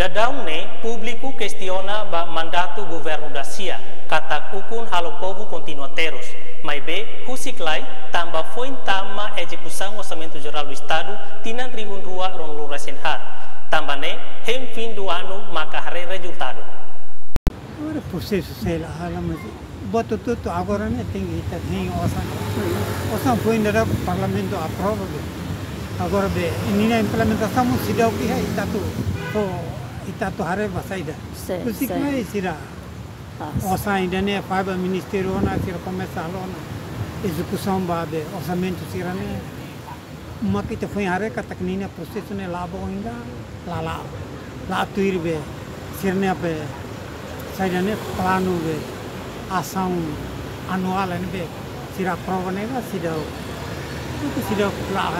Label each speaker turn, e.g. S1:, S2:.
S1: Dadão ne público questiona ba mandato governo da CIA, kata ukun halo povo continua teros, mas be husiklai tamba foi tama execução orçamento geral do estado tinan riun rua ron lura senhat. Tamba ne hem fim do ano macarre resultado.
S2: Agora processo sei lá, mas boto tudo agora né tem que estar tem orçan. Orçan foi ainda parlamento aprova. Agora be, nina implementação se deu que é estatu. To estatu hare basaida.
S3: Sim,
S2: Kusi
S3: sim.
S2: kai sira. Orçan ainda né faz ministério na sira começa lá execução babe orçamento sira né. Uma que te foi hare ka taknina processo né labo ainda lá lá. Lá tuir be sira né be saída né plano be ação anual né be sira prova né sira. Itu sira lá